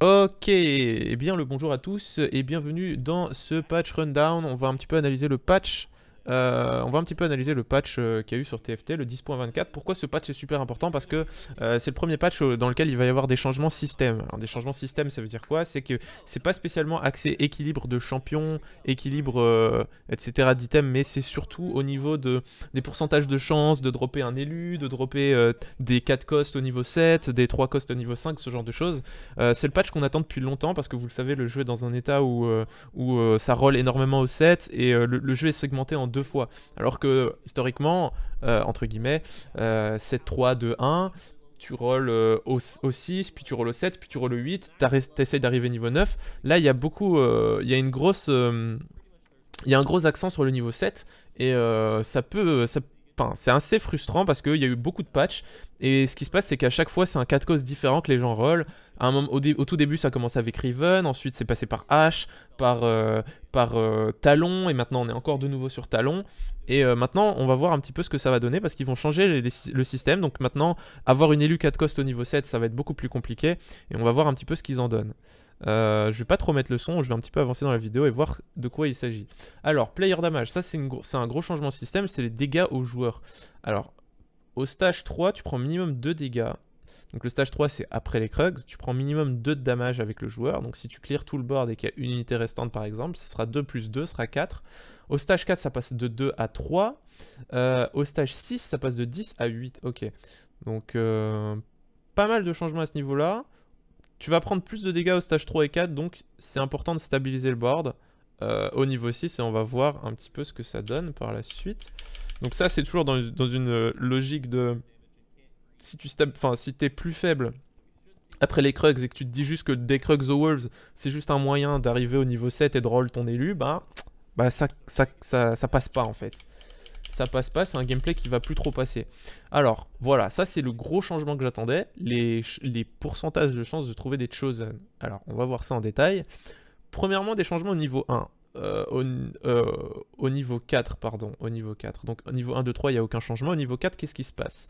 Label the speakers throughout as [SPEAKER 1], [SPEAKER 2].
[SPEAKER 1] Ok, eh bien le bonjour à tous et bienvenue dans ce patch rundown. On va un petit peu analyser le patch euh, on va un petit peu analyser le patch euh, qu'il y a eu sur TFT, le 10.24. Pourquoi ce patch est super important? Parce que euh, c'est le premier patch dans lequel il va y avoir des changements système. Alors des changements système, ça veut dire quoi? C'est que c'est pas spécialement axé équilibre de champion, équilibre, etc. d'items, mais c'est surtout au niveau de, des pourcentages de chance de dropper un élu, de dropper des 4 costs au niveau 7, des 3 costs au niveau 5, ce genre de choses. c'est le patch qu'on attend depuis longtemps parce que vous le savez, le jeu est dans un état où, où ça roll énormément au 7 et le, le jeu est segmenté en deux fois. Alors que historiquement, euh, entre guillemets, 7, 3, 2, 1, tu rolls euh, au, 6, puis tu rolls au 7, puis tu rolls au 8, tu essaies d'arriver niveau 9. Là, il y a beaucoup, euh, il y a une grosse, il y a un gros accent sur le niveau 7, et ça peut, ça c'est assez frustrant parce qu'il y a eu beaucoup de patchs et ce qui se passe c'est qu'à chaque fois c'est un 4 causes différent que les gens roll. À un moment, au, tout début ça commence avec Riven, ensuite c'est passé par H, par, euh, euh, Talon et maintenant on est encore de nouveau sur Talon. Et euh, maintenant on va voir un petit peu ce que ça va donner parce qu'ils vont changer le système. Donc maintenant avoir une élue 4 cost au niveau 7 ça va être beaucoup plus compliqué et on va voir un petit peu ce qu'ils en donnent. Euh, je vais pas trop mettre le son, je vais un petit peu avancer dans la vidéo et voir de quoi il s'agit. Alors, player damage, ça c'est un gros changement de système, c'est les dégâts aux joueurs. Alors, au stage 3, tu prends minimum 2 dégâts. Donc le stage 3 c'est après les Krugs, tu prends minimum 2 de damage avec le joueur. Donc si tu clears tout le board et qu'il y a une unité restante par exemple, ce sera 2 plus 2, ce sera 4. Au stage 4 ça passe de 2 à 3. Euh, au stage 6 ça passe de 10 à 8. Ok. Donc euh, pas mal de changements à ce niveau là. Tu vas prendre plus de dégâts au stage 3 et 4, donc c'est important de stabiliser le board euh, au niveau 6 et on va voir un petit peu ce que ça donne par la suite. Donc ça c'est toujours dans, une logique de... Si tu enfin, si plus faible après les Krugs et que tu te dis juste que des Krugs aux Wolves c'est juste un moyen d'arriver au niveau 7 et de roll ton élu, bah, bah ça, ça, ça, ça passe pas en fait ça passe pas, c'est un gameplay qui va plus trop passer. Alors, voilà, ça c'est le gros changement que j'attendais, les, pourcentages de chances de trouver des choses. Alors, on va voir ça en détail. Premièrement, des changements au niveau 1. Euh, au, euh, au, niveau 4, pardon, au niveau 4. Donc au niveau 1, 2, 3, il n'y a aucun changement. Au niveau 4, qu'est-ce qui se passe?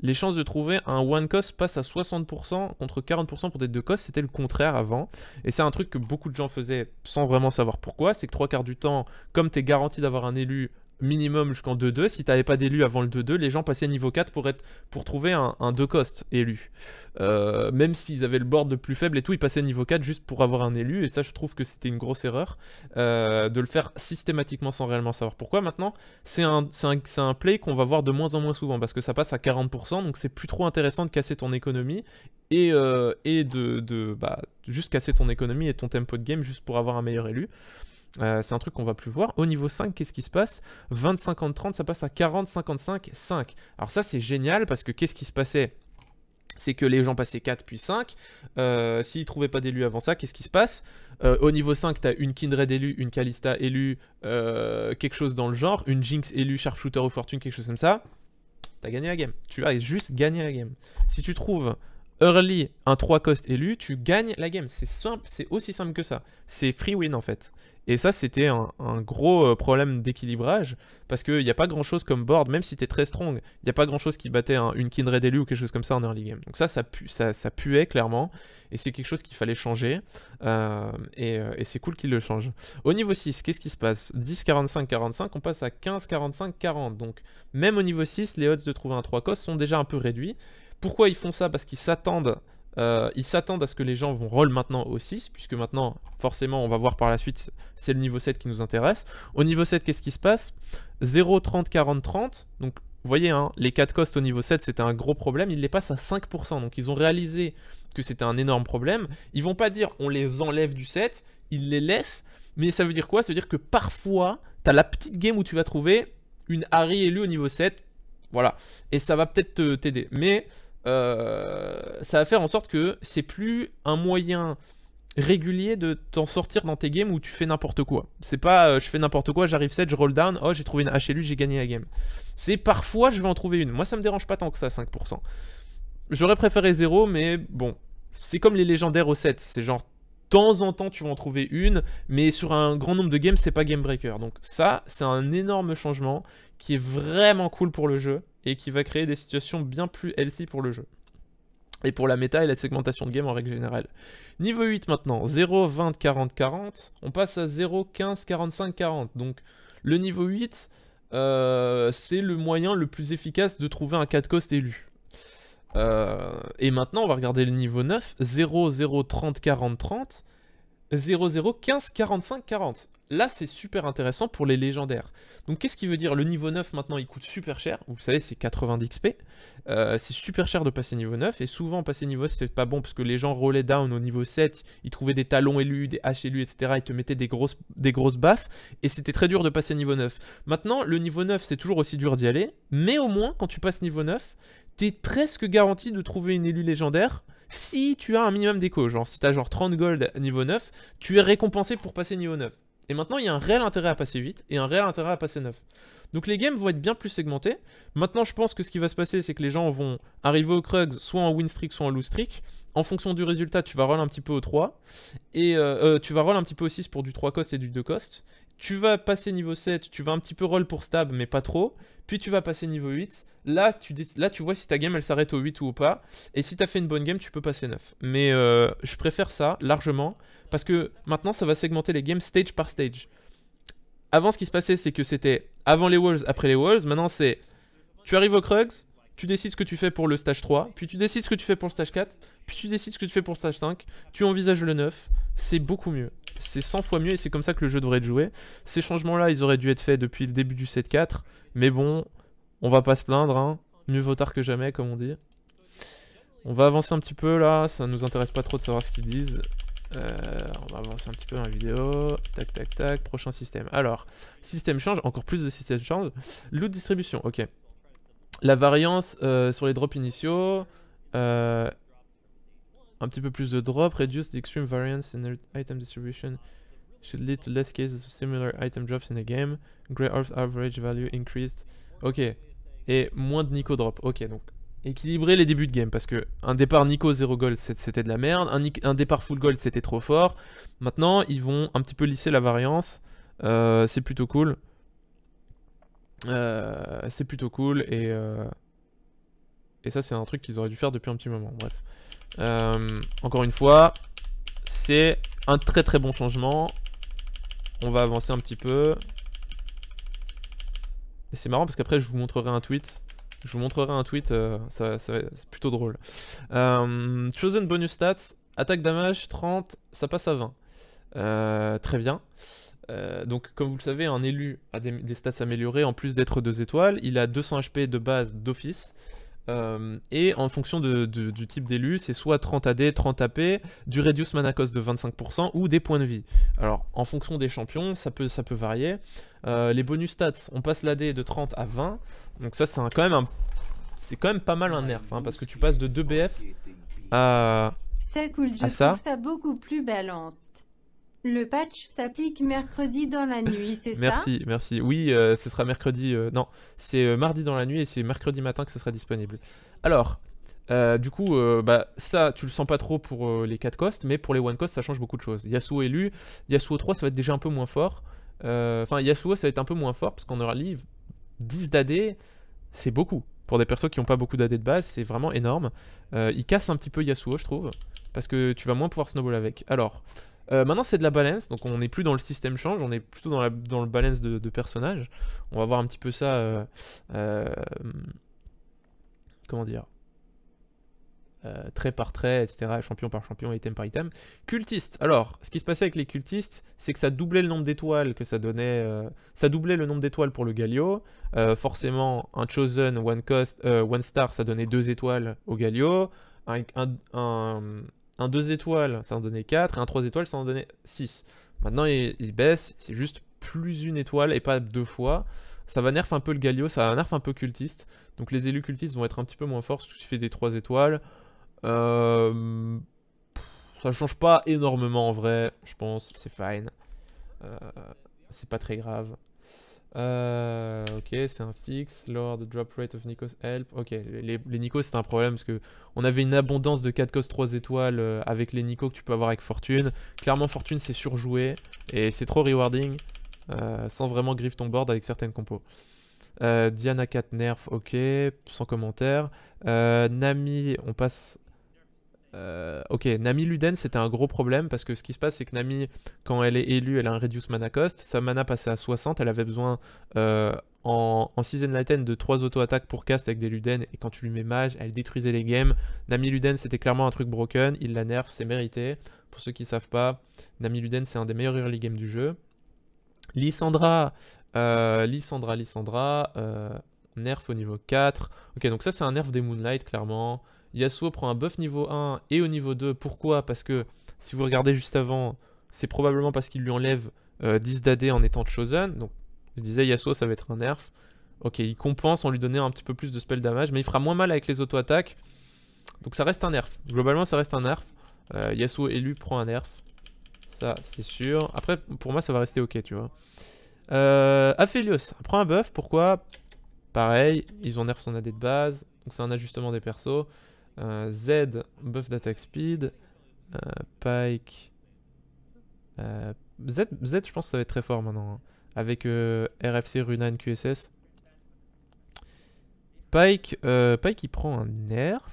[SPEAKER 1] Les chances de trouver un one cost passent à 60% contre 40% pour des deux costs, c'était le contraire avant. Et c'est un truc que beaucoup de gens faisaient sans vraiment savoir pourquoi, c'est que trois quarts du temps, comme tu es garanti d'avoir un élu minimum jusqu'en 2-2. Si t'avais pas d'élu avant le 2-2, les gens passaient niveau 4 pour, être, pour trouver un, 2 cost élu. Euh, même s'ils avaient le board le plus faible et tout, ils passaient niveau 4 juste pour avoir un élu. Et ça, je trouve que c'était une grosse erreur euh, de le faire systématiquement sans réellement savoir pourquoi. Maintenant, c'est un, un, un, play qu'on va voir de moins en moins souvent parce que ça passe à 40%. Donc c'est plus trop intéressant de casser ton économie et, euh, et de, de bah, juste casser ton économie et ton tempo de game juste pour avoir un meilleur élu. Euh, c'est un truc qu'on va plus voir. Au niveau 5, qu'est-ce qui se passe? 20, 50, 30, ça passe à 40, 55, 5. Alors ça, c'est génial parce que qu'est-ce qui se passait? C'est que les gens passaient 4 puis 5. Euh, S'ils trouvaient pas d'élu avant ça, qu'est-ce qui se passe? Euh, Au niveau 5, tu as une Kindred élue, une Kalista élue, quelque chose dans le genre, une Jinx élue, Sharpshooter ou Fortune, quelque chose comme ça. T'as gagné la game. Tu as juste gagné la game. Si tu trouves early un 3 cost élu, tu gagnes la game. C'est simple, c'est aussi simple que ça. C'est free win en fait. Et ça, c'était un, gros euh, problème d'équilibrage, parce qu'il n'y a pas grand-chose comme board, même si tu très strong, il n'y a pas grand-chose qui battait une Kindred Elu ou quelque chose comme ça en early game. Donc ça, ça, ça, puait clairement, et c'est quelque chose qu'il fallait changer, euh, euh, et, c'est cool qu'il le change. Au niveau 6, qu'est-ce qui se passe? 10, 45, 45, on passe à 15, 45, 40. Donc même au niveau 6, les odds de trouver un 3 cost sont déjà un peu réduits. Pourquoi ils font ça? Parce qu'ils s'attendent euh, ils s'attendent à ce que les gens vont roll maintenant au 6, puisque maintenant, forcément, on va voir par la suite, c'est le niveau 7 qui nous intéresse. Au niveau 7, qu'est-ce qui se passe? 0, 30, 40, 30. Donc, vous voyez, hein, les 4 costs au niveau 7, c'était un gros problème. Ils les passent à 5%. Donc, ils ont réalisé que c'était un énorme problème. Ils vont pas dire on les enlève du 7, ils les laissent. Mais ça veut dire quoi? Ça veut dire que parfois, tu as la petite game où tu vas trouver une Harry élue au niveau 7. Voilà. Et ça va peut-être t'aider. Mais euh, ça va faire en sorte que c'est plus un moyen régulier de t'en sortir dans tes games où tu fais n'importe quoi. C'est pas euh, je fais n'importe quoi, j'arrive 7, je roll down, oh j'ai trouvé une HLU, j'ai gagné la game. C'est parfois je vais en trouver une. Moi ça me dérange pas tant que ça, 5%. J'aurais préféré 0, mais bon. C'est comme les légendaires au 7. C'est genre temps en temps tu vas en trouver une, mais sur un grand nombre de games c'est pas game breaker. Donc ça c'est un énorme changement qui est vraiment cool pour le jeu et qui va créer des situations bien plus healthy pour le jeu. et pour la méta et la segmentation de game en règle générale. Niveau 8 maintenant, 0, 20, 40, 40. On passe à 0, 15, 45, 40. Donc le niveau 8, euh, c'est le moyen le plus efficace de trouver un 4 cost élu. Euh, et maintenant, on va regarder le niveau 9, 0, 0, 30, 40, 30. 0, 0, 15, 45, 40. Là, c'est super intéressant pour les légendaires. Donc, qu'est-ce qui veut dire Le niveau 9, maintenant, il coûte super cher? Vous savez, c'est 90 XP. Euh, c'est super cher de passer niveau 9. Et souvent, passer niveau 9, c'est pas bon parce que les gens rollaient down au niveau 7. Ils trouvaient des talons élus, des haches élus, etc. Ils te mettaient des grosses, des grosses baffes. Et c'était très dur de passer niveau 9. Maintenant, le niveau 9, c'est toujours aussi dur d'y aller. Mais au moins, quand tu passes niveau 9, t'es presque garanti de trouver une élue légendaire si tu as un minimum d'écho. Genre, si t'as genre 30 gold niveau 9, tu es récompensé pour passer niveau 9. Et maintenant, il y a un réel intérêt à passer 8 et un réel intérêt à passer 9. Donc les games vont être bien plus segmentés. Maintenant, je pense que ce qui va se passer, c'est que les gens vont arriver au Krugs soit en win streak, soit en lose streak. En fonction du résultat, tu vas roll un petit peu au 3. Et euh, euh, tu vas roll un petit peu au 6 pour du 3 cost et du 2 cost. Tu vas passer niveau 7, tu vas un petit peu roll pour stab, mais pas trop. Puis tu vas passer niveau 8. Là tu, là, tu vois si ta game elle s'arrête au 8 ou pas. Et si tu as fait une bonne game, tu peux passer 9. Mais euh, je préfère ça largement parce que maintenant, ça va segmenter les games stage par stage. Avant, ce qui se passait, c'est que c'était avant les walls, après les walls. Maintenant, c'est tu arrives au Krugs, tu décides ce que tu fais pour le stage 3, puis tu décides ce que tu fais pour le stage 4, puis tu décides ce que tu fais pour le stage 5, tu envisages le 9. C'est beaucoup mieux. C'est 100 fois mieux et c'est comme ça que le jeu devrait être joué. Ces changements-là, ils auraient dû être faits depuis le début du 7-4. Mais bon, on va pas se plaindre. Hein. Mieux vaut tard que jamais, comme on dit. On va avancer un petit peu là, ça nous intéresse pas trop de savoir ce qu'ils disent. Euh, on va avancer un petit peu dans la vidéo. Tac, tac, tac. Prochain système. Alors, système change. Encore plus de système change. Loot distribution. Ok. La variance euh, sur les drops initiaux. Euh, un petit peu plus de drops. Reduce the extreme variance in item distribution. Should lead to less cases of similar item drops in a game. Great average value increased. Ok. Et moins de Nico drop. Ok, donc équilibrer les débuts de game parce que un départ Nico 0 gold c'était de la merde, un, départ full gold c'était trop fort. Maintenant ils vont un petit peu lisser la variance, euh, c'est plutôt cool. Euh, c'est plutôt cool et, euh, et ça c'est un truc qu'ils auraient dû faire depuis un petit moment. Bref, encore une fois, c'est un très très bon changement. On va avancer un petit peu. Et c'est marrant parce qu'après je vous montrerai un tweet je vous montrerai un tweet, euh, ça, c'est plutôt drôle. Euh, chosen bonus stats, attaque damage 30, ça passe à 20. Euh, très bien. donc comme vous le savez, un élu a des, stats améliorées en plus d'être 2 étoiles. Il a 200 HP de base d'office. Et en fonction du type d'élu, c'est soit 30 AD, 30 AP, du reduce mana cost de 25% ou des points de vie. Alors en fonction des champions, ça peut, ça peut varier. les bonus stats, on passe l'AD de 30 à 20. Donc ça c'est quand même un... C'est quand même pas mal un nerf, hein, parce que tu passes de 2 BF à...
[SPEAKER 2] C'est cool, je trouve ça. beaucoup plus balanced. Le patch s'applique mercredi dans la nuit, c'est ça?
[SPEAKER 1] Merci, merci. Oui, euh, ce sera mercredi... Euh, non, c'est euh, mardi dans la nuit et c'est mercredi matin que ce sera disponible. Alors, du coup, bah, ça, tu le sens pas trop pour les 4 costs, mais pour les 1 cost, ça change beaucoup de choses. Yasuo élu, Yasuo 3, ça va être déjà un peu moins fort. Enfin, Yasuo, ça va être un peu moins fort, parce qu'on aura livre 10 d'AD, c'est beaucoup. Pour des persos qui n'ont pas beaucoup d'AD de base, c'est vraiment énorme. Il casse un petit peu Yasuo, je trouve. Parce que tu vas moins pouvoir snowball avec. Alors, euh, maintenant c'est de la balance, donc on n'est plus dans le système change, on est plutôt dans, le balance de, personnages. On va voir un petit peu ça. Euh, comment dire euh, trait par trait, etc., champion par champion, item par item. Cultiste. Alors, ce qui se passait avec les cultistes, c'est que ça doublait le nombre d'étoiles que ça donnait. Euh, ça doublait le nombre d'étoiles pour le Galio. Euh, forcément, un Chosen, One Cost, One Star, ça donnait 2 étoiles au Galio. Un, 2 étoiles, ça en donnait 4. Et un 3 étoiles, ça en donnait 6. Maintenant, il, il baisse, c'est juste plus une étoile et pas deux fois. Ça va nerf un peu le Galio, ça va nerf un peu cultiste. Donc les élus cultistes vont être un petit peu moins forts si tu fais des 3 étoiles. Euh, ça change pas énormément en vrai, je pense, c'est fine. Euh, c'est pas très grave. Euh, ok, c'est un fixe. Lower the drop rate of Nikos help. Ok, les, Nikos c'est un problème parce que on avait une abondance de 4 cos 3 étoiles avec les Nikos que tu peux avoir avec Fortune. Clairement, Fortune c'est surjoué et c'est trop rewarding sans vraiment griffe ton board avec certaines compos. Diana 4 nerf, ok, sans commentaire. Nami, on passe euh, ok, Nami Luden c'était un gros problème parce que ce qui se passe c'est que Nami, quand elle est élue, elle a un reduce mana cost. Sa mana passait à 60, elle avait besoin euh, en, Season Lighten de 3 auto-attaques pour cast avec des Luden. Et quand tu lui mets mage, elle détruisait les games. Nami Luden c'était clairement un truc broken, il la nerf, c'est mérité. Pour ceux qui savent pas, Nami Luden c'est un des meilleurs early games du jeu. Lissandra, euh, Lissandra, Lissandra, nerf au niveau 4. Ok, donc ça c'est un nerf des Moonlight clairement. Yasuo prend un buff niveau 1 et au niveau 2. Pourquoi? Parce que si vous regardez juste avant, c'est probablement parce qu'il lui enlève 10 euh, d'AD en étant Chosen. Donc je disais Yasuo ça va être un nerf. Ok, il compense en lui donnant un petit peu plus de spell damage, mais il fera moins mal avec les auto-attaques. Donc ça reste un nerf. Globalement ça reste un nerf. Euh, Yasuo élu prend un nerf. Ça c'est sûr. Après pour moi ça va rester ok tu vois. Euh, Aphelios prend un buff. Pourquoi? Pareil, ils ont nerf son AD de base. Donc c'est un ajustement des persos. Euh, Z, buff d'attaque speed. Euh, Pike. Euh, Z, Z, je pense que ça va être très fort maintenant. Hein. Avec RFC, Runan, QSS. Pike, Pike il prend un nerf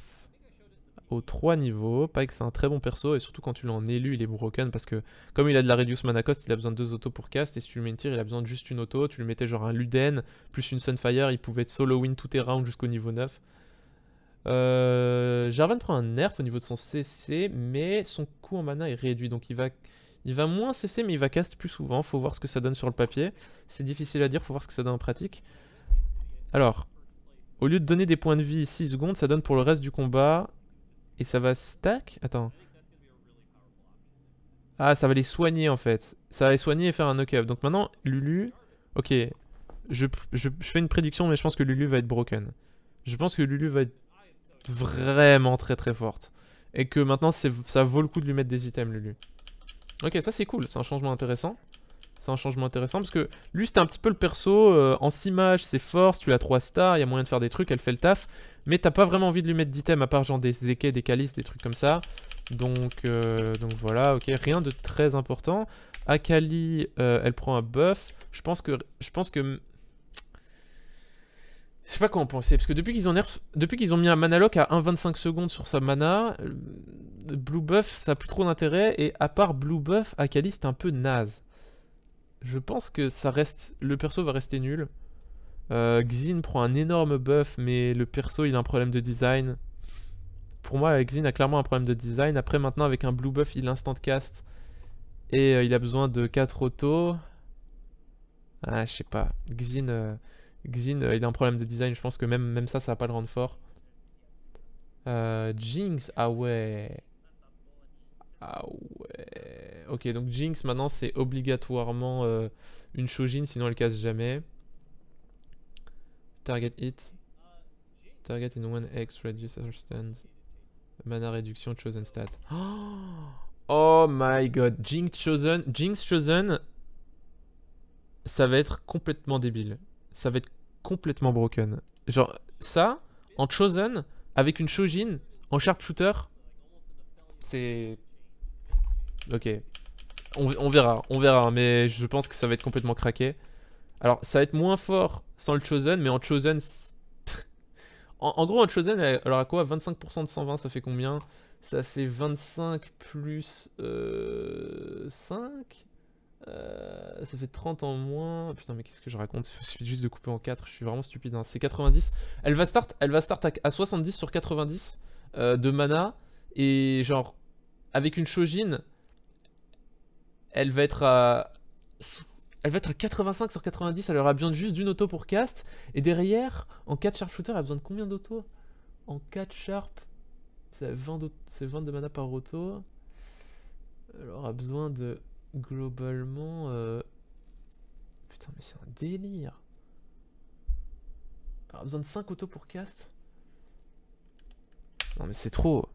[SPEAKER 1] aux 3 niveaux. Pike c'est un très bon perso et surtout quand tu l'as en élu il est broken parce que comme il a de la reduce mana cost il a besoin de 2 autos pour cast et si tu lui mets une tir il a besoin de juste une auto. Tu lui mettais genre un Luden plus une Sunfire il pouvait solo win tous tes rounds jusqu'au niveau 9. Euh, Jarvan prend un nerf au niveau de son CC, mais son coût en mana est réduit, donc il va, il va moins CC, mais il va cast plus souvent. Faut voir ce que ça donne sur le papier. C'est difficile à dire, faut voir ce que ça donne en pratique. Alors, au lieu de donner des points de vie 6 secondes, ça donne pour le reste du combat. Et ça va stack? Attends. Ah, ça va les soigner en fait. Ça va les soigner et faire un knock-up. Donc maintenant, Lulu... Ok, je, je fais une prédiction, mais je pense que Lulu va être broken. Je pense que Lulu va être vraiment très très forte. Et que maintenant ça vaut le coup de lui mettre des items Lulu. Ok ça c'est cool, c'est un changement intéressant. C'est un changement intéressant parce que lui c'était un petit peu le perso, euh, en 6 matchs c'est force, tu as 3 stars, il y a moyen de faire des trucs, elle fait le taf. Mais t'as pas vraiment envie de lui mettre d'items à part genre des Zeke, des calices, des trucs comme ça. Donc, euh, donc voilà, ok, rien de très important. Akali, euh, elle prend un buff. Je pense que, je pense que je sais pas en penser, parce que depuis qu'ils ont, ont mis un mana lock à 1,25 secondes sur sa mana, euh, Blue Buff ça a plus trop d'intérêt, et à part Blue Buff, Akali c'est un peu naze. Je pense que ça reste, le perso va rester nul. Euh, Xin prend un énorme buff, mais le perso il a un problème de design. Pour moi, Xin a clairement un problème de design. Après, maintenant, avec un blue buff, il instant cast. Et euh, il a besoin de 4 autos. Ah, je sais pas. Xin, Xin, euh, il a un problème de design, je pense que même, même ça, ça va pas le rendre fort. Euh, Jinx, ah ouais. Ah ouais. Ok, donc Jinx, maintenant, c'est obligatoirement euh, une Shojin, sinon elle casse jamais. Target hit. Target in one X, reduce stand. Mana réduction, chosen stat. Oh my god, Jinx chosen. Jinx chosen, ça va être complètement débile ça va être complètement broken. Genre, ça, en Chosen, avec une Shojin, en sharpshooter, c'est... Ok. On, verra, on verra, mais je pense que ça va être complètement craqué. Alors, ça va être moins fort sans le Chosen, mais en Chosen... en, gros, en Chosen, alors à quoi? 25% de 120, ça fait combien? Ça fait 25 plus euh, 5 euh, ça fait 30 en moins. Putain, mais qu'est-ce que je raconte? Il suffit juste de couper en 4. Je suis vraiment stupide. Hein. C'est 90. Elle va start, start à, 70 sur 90 euh, de mana. Et genre, avec une Shojin, elle va être à. Elle va être à 85 sur 90. Elle aura besoin juste d'une auto pour cast. Et derrière, en 4 sharpshooter, elle a besoin de combien d'auto? En 4 sharp, c'est 20, 20 de mana par auto. Elle aura besoin de globalement... Euh, putain, mais c'est un délire. Besoin de 5 autos pour cast Non, mais c'est trop.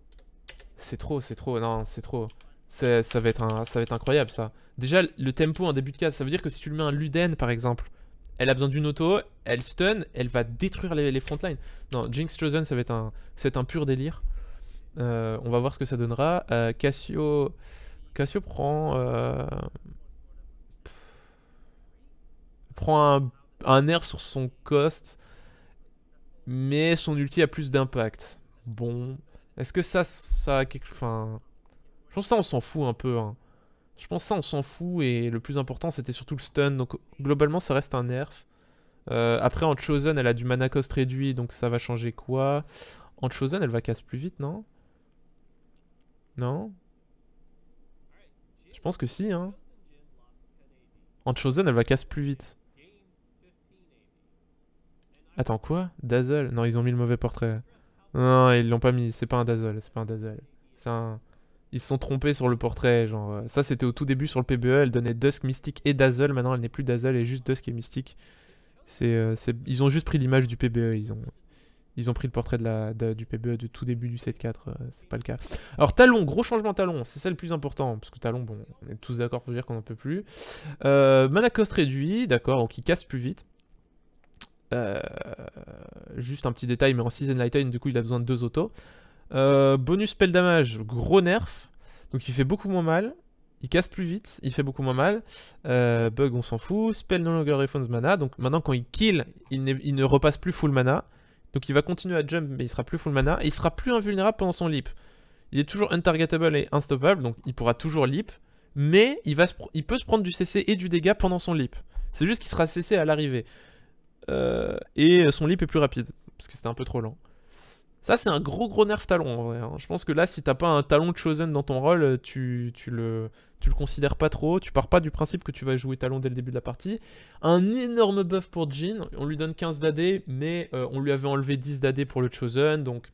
[SPEAKER 1] C'est trop, c'est trop. Non, c'est trop. Ça va, être un, ça va incroyable, ça. Déjà, le tempo en début de cast, ça veut dire que si tu lui mets un Luden, par exemple, elle a besoin d'une auto, elle stun, elle va détruire les, les frontlines. Non, Jinx Chosen, ça va être un, c'est un pur délire. Euh, on va voir ce que ça donnera. Euh, Cassio... Cassio prend... Euh, prend un, nerf sur son cost, mais son ulti a plus d'impact. Bon, Est-ce que ça, ça a quelque... Enfin... Je pense que ça, on s'en fout un peu. Hein. Je pense que ça, on s'en fout. Et le plus important, c'était surtout le stun. Donc, globalement, ça reste un nerf. Euh, après, en Chosen, elle a du mana cost réduit. Donc, ça va changer quoi? En Chosen, elle va casse plus vite, non? Non? Pense que si, hein. En Chosen, elle va casse plus vite. Attends, quoi? Dazzle? Non, ils ont mis le mauvais portrait. Non, ils l'ont pas mis. C'est pas un Dazzle. C'est pas un Dazzle. C'est un... Ils se sont trompés sur le portrait. Genre, euh, ça, c'était au tout début sur le PBE. Elle donnait Dusk, Mystique et Dazzle. Maintenant, elle n'est plus Dazzle. Elle est juste Dusk et Mystique. Euh, c'est, Ils ont juste pris l'image du PBE. Ils ont... Ils ont pris le portrait de du PBE du tout début du 7-4, euh, c'est pas le cas. Alors Talon, gros changement Talon, c'est ça le plus important, parce que Talon, bon, on est tous d'accord pour dire qu'on n'en peut plus. Euh, mana cost réduit, d'accord, donc il casse plus vite. Euh, juste un petit détail, mais en Season Light du coup, il a besoin de deux autos. Bonus spell damage, gros nerf. Donc il fait beaucoup moins mal. Il casse plus vite, il fait beaucoup moins mal. Bug, on s'en fout. Spell no longer refunds mana. Donc maintenant, quand il kill, il, il, ne repasse plus full mana. Donc il va continuer à jump, mais il sera plus full mana. Et il sera plus invulnérable pendant son leap. Il est toujours untargetable et unstoppable, donc il pourra toujours leap. Mais il, peut se prendre du CC et du dégât pendant son leap. C'est juste qu'il sera CC à l'arrivée. Euh, et son leap est plus rapide, parce que c'était un peu trop lent. Ça, c'est un gros gros nerf talon en vrai. Hein. Je pense que là, si t'as pas un talon de Chosen dans ton rôle, tu, tu, le, tu le considères pas trop. Tu pars pas du principe que tu vas jouer talon dès le début de la partie. Un énorme buff pour Jin. On lui donne 15 d'AD, mais euh, on lui avait enlevé 10 d'AD pour le Chosen. Donc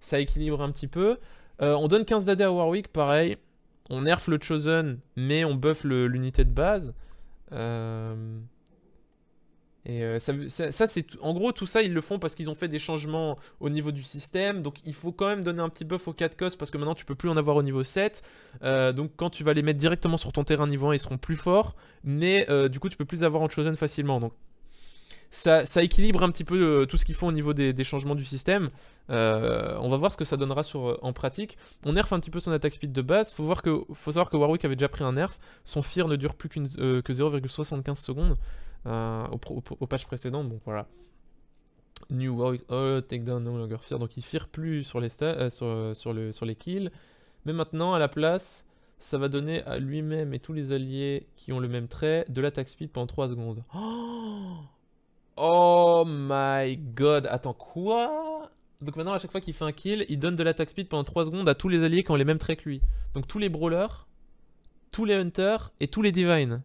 [SPEAKER 1] ça équilibre un petit peu. Euh, on donne 15 d'AD à Warwick, pareil. On nerf le Chosen, mais on buff l'unité de base. Euh... Et euh, ça, c'est en gros tout ça ils le font parce qu'ils ont fait des changements au niveau du système. Donc il faut quand même donner un petit buff aux 4 costs parce que maintenant tu peux plus en avoir au niveau 7. Euh, donc quand tu vas les mettre directement sur ton terrain niveau 1 ils seront plus forts. Mais euh, du coup tu peux plus avoir en chosen facilement. Donc ça, équilibre un petit peu tout ce qu'ils font au niveau des, changements du système. on va voir ce que ça donnera sur, en pratique. On nerf un petit peu son attaque speed de base. Faut, faut savoir que Warwick avait déjà pris un nerf. Son fear ne dure plus que 0,75 secondes. Euh, au. Donc voilà. New World, oh, Takedown no longer fear. Donc il fear plus sur les, euh, sur, sur, le, sur les kills. Mais maintenant, à la place, ça va donner à lui-même et tous les alliés qui ont le même trait de l'attaque speed pendant 3 secondes. Oh, oh my god. Attends, quoi? Donc maintenant, à chaque fois qu'il fait un kill, il donne de l'attaque speed pendant 3 secondes à tous les alliés qui ont les mêmes traits que lui. Donc tous les brawlers, tous les hunters et tous les divines.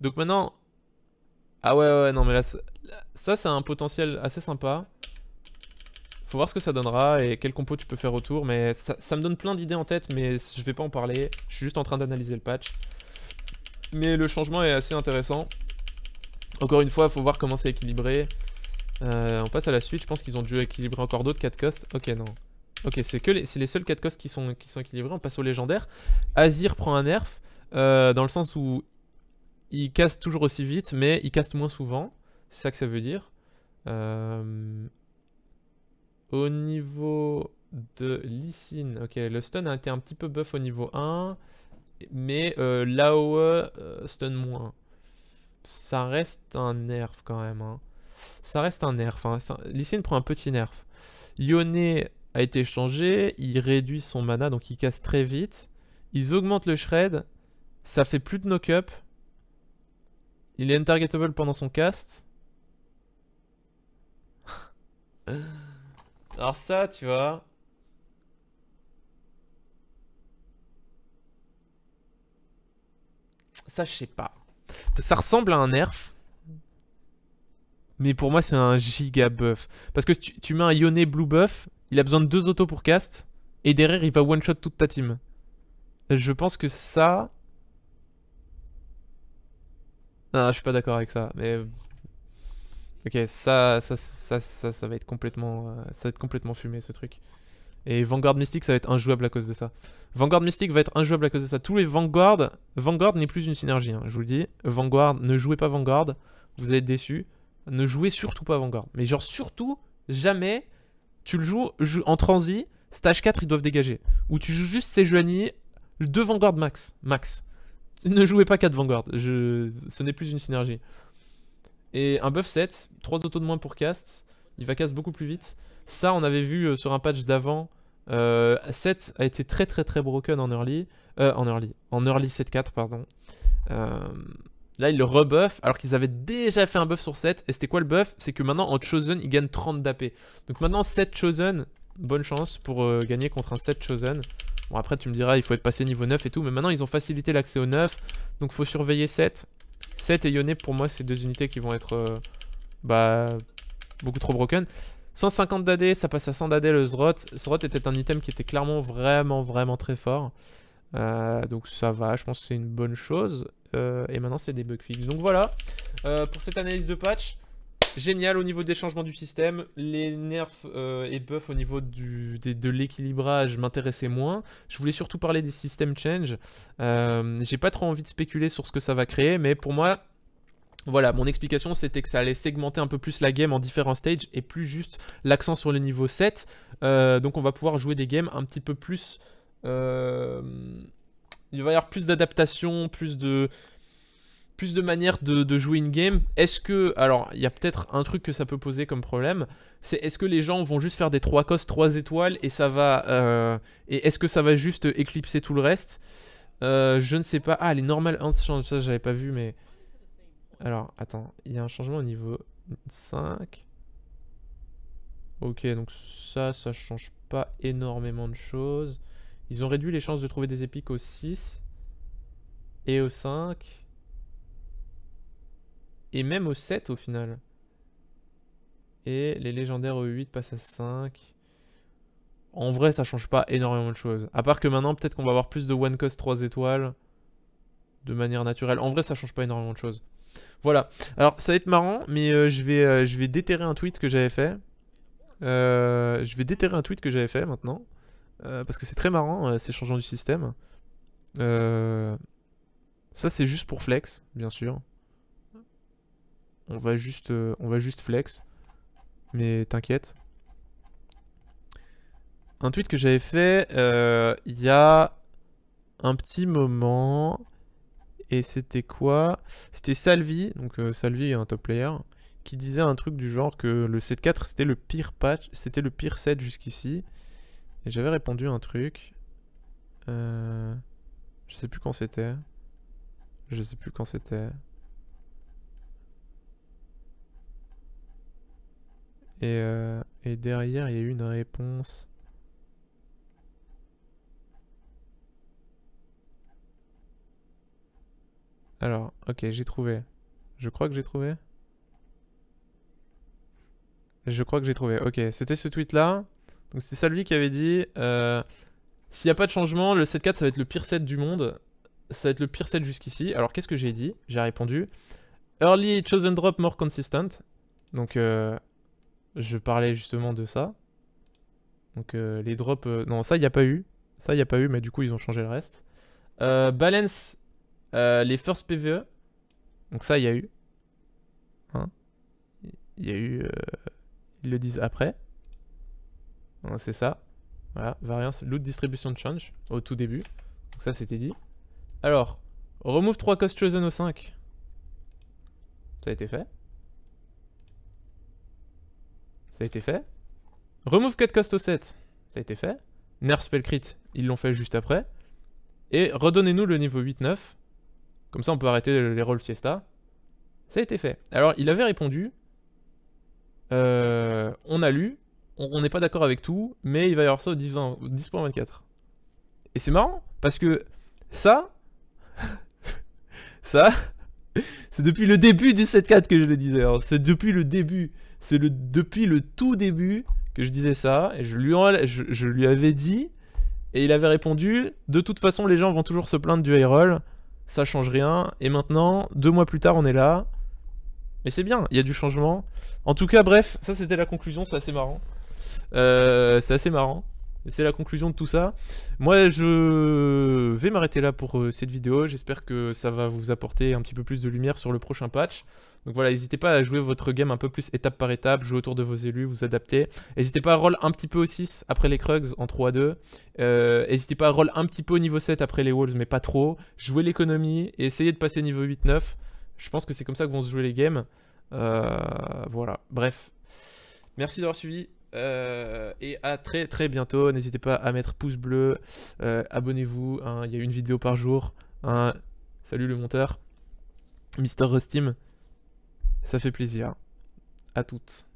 [SPEAKER 1] Donc maintenant... Ah ouais, ouais, non, mais là, ça, c'est un potentiel assez sympa. Faut voir ce que ça donnera et quel compo tu peux faire autour. Mais ça, me donne plein d'idées en tête, mais je vais pas en parler. Je suis juste en train d'analyser le patch. Mais le changement est assez intéressant. Encore une fois, il faut voir comment c'est équilibré. Euh, on passe à la suite. Je pense qu'ils ont dû équilibrer encore d'autres 4 costs. Ok, non. Ok, c'est que les, les seuls 4 costs qui sont, qui équilibrés. On passe au légendaire. Azir prend un nerf. Euh, dans le sens où il casse toujours aussi vite, mais il casse moins souvent. C'est ça que ça veut dire. Euh, au niveau de Lysine, ok, le stun a été un petit peu buff au niveau 1, mais euh, stun moins. Ça reste un nerf quand même. Hein. Ça reste un nerf. Hein. prend un petit nerf. Yone a été changé, il réduit son mana, donc il casse très vite. Ils augmentent le shred, ça fait plus de knock-up, il est untargetable pendant son cast. Alors ça, tu vois... Ça, je sais pas. Ça ressemble à un nerf. Mais pour moi, c'est un giga buff. Parce que tu, tu mets un Yone Blue buff, il a besoin de deux autos pour cast. Et derrière, il va one-shot toute ta team. Je pense que ça... Non, je suis pas d'accord avec ça, mais... Ok, ça, ça, ça, ça, ça va être complètement, euh, ça va être complètement fumé ce truc. Et Vanguard Mystique, ça va être injouable à cause de ça. Vanguard Mystique va être injouable à cause de ça. Tous les Vanguard, Vanguard n'est plus une synergie, hein, je vous le dis. Vanguard, ne jouez pas Vanguard, vous allez être déçus. Ne jouez surtout pas Vanguard. Mais genre surtout, jamais, tu le joues en transi, stage 4, ils doivent dégager. Ou tu joues juste Sejuani, deux Vanguard max, max. Ne jouez pas 4 Vanguard, ce n'est plus une synergie. Et un buff 7, 3 autos de moins pour cast, il va cast beaucoup plus vite. Ça, on avait vu sur un patch d'avant. 7 a été très très très broken en early. en early. En early 7.4, pardon. Là, ils le rebuff alors qu'ils avaient déjà fait un buff sur 7. Et c'était quoi le buff? C'est que maintenant, en Chosen, ils gagnent 30 d'AP. Donc maintenant, 7 Chosen, bonne chance pour euh, gagner contre un 7 Chosen. Bon, après, tu me diras, il faut être passé niveau 9 et tout. Mais maintenant, ils ont facilité l'accès au 9. Donc, faut surveiller 7. 7 et Yone, pour moi, c'est deux unités qui vont être euh, bah, beaucoup trop broken. 150 d'AD, ça passe à 100 d'AD le Zrot. Zrot était un item qui était clairement vraiment, vraiment très fort. Euh, donc ça va, je pense que c'est une bonne chose. Euh, et maintenant, c'est des bugs fixes. Donc voilà, euh, pour cette analyse de patch, génial au niveau des changements du système. Les nerfs et buffs au niveau de l'équilibrage m'intéressaient moins. Je voulais surtout parler des system change. J'ai pas trop envie de spéculer sur ce que ça va créer, mais pour moi, voilà, mon explication c'était que ça allait segmenter un peu plus la game en différents stages et plus juste l'accent sur le niveau 7. donc on va pouvoir jouer des games un petit peu plus il va y avoir plus d'adaptation, plus de plus de manières de, jouer in-game. Est-ce que... Alors, il y a peut-être un truc que ça peut poser comme problème. C'est est-ce que les gens vont juste faire des 3 costes 3 étoiles et ça va... Euh, et est-ce que ça va juste éclipser tout le reste? Euh, Je ne sais pas. Ah, les normales... Ça, j'avais pas vu, mais... Alors, attends. Il y a un changement au niveau 5. Ok, donc ça, ça change pas énormément de choses. Ils ont réduit les chances de trouver des épiques au 6 et au 5 et même au 7 au final. Et les légendaires au 8 passent à 5. En vrai, ça change pas énormément de choses. À part que maintenant, peut-être qu'on va avoir plus de one cost 3 étoiles de manière naturelle. En vrai, ça change pas énormément de choses. Voilà. Alors, ça va être marrant, mais euh, je, vais, euh, je vais déterrer un tweet que j'avais fait. Euh, je vais déterrer un tweet que j'avais fait maintenant. Parce que c'est très marrant ces changements du système. Ça c'est juste pour flex, bien sûr. On va juste, on va juste flex. Mais t'inquiète. Un tweet que j'avais fait il y a un petit moment. Et c'était quoi? C'était Salvi, donc Salvi est un top player, qui disait un truc du genre que le 7.4 c'était le pire patch, c'était le pire set jusqu'ici. Et j'avais répondu un truc. Euh, je sais plus quand c'était. Je sais plus quand c'était. Et, euh, et derrière, il y a eu une réponse. Alors, ok, j'ai trouvé. Je crois que j'ai trouvé. Je crois que j'ai trouvé. Ok, c'était ce tweet là. Donc c'est ça qui avait dit euh, s'il n'y a pas de changement, le 7-4 ça va être le pire set du monde. Ça va être le pire set jusqu'ici. Alors qu'est-ce que j'ai dit? J'ai répondu Early chosen drop more consistent. Donc euh, je parlais justement de ça. Donc euh, les drops. non, ça il n'y a pas eu. Ça il n'y a pas eu, mais du coup ils ont changé le reste. balance les first PVE. Donc ça il y a eu. Hein il y a eu. ils le disent après c'est ça. Voilà, variance loot distribution change au tout début. Donc ça c'était dit. Alors, remove 3 cost chosen au 5. Ça a été fait. Ça a été fait. Remove 4 cost au 7. Ça a été fait. Nerf spell crit, ils l'ont fait juste après. Et redonnez-nous le niveau 8-9. Comme ça on peut arrêter les rolls fiesta. Ça a été fait. Alors il avait répondu. Euh, on a lu on n'est pas d'accord avec tout, mais il va y avoir ça au 10.24. Et c'est marrant, parce que ça, ça, c'est depuis le début du 7.4 que je le disais. C'est depuis le début, c'est le, depuis le tout début que je disais ça, et je lui, je, lui avais dit, et il avait répondu, de toute façon les gens vont toujours se plaindre du high roll, ça change rien, et maintenant, deux mois plus tard, on est là, mais c'est bien, il y a du changement. En tout cas, bref, ça c'était la conclusion, c'est assez marrant. Euh, c'est assez marrant. C'est la conclusion de tout ça. Moi, je vais m'arrêter là pour euh, cette vidéo. J'espère que ça va vous apporter un petit peu plus de lumière sur le prochain patch. Donc voilà, n'hésitez pas à jouer votre game un peu plus étape par étape, jouer autour de vos élus, vous adapter. N'hésitez pas à roll un petit peu au 6 après les Krugs en 3-2. Euh, n'hésitez pas à roll un petit peu au niveau 7 après les Walls, mais pas trop. Jouer l'économie et essayez de passer niveau 8-9. Je pense que c'est comme ça que vont se jouer les games. voilà, bref. Merci d'avoir suivi. Et à très très bientôt. N'hésitez pas à mettre pouce bleu, abonnez-vous. Hein, il y a une vidéo par jour. Hein. Salut le monteur, Mister Rustim. Ça fait plaisir. À toutes.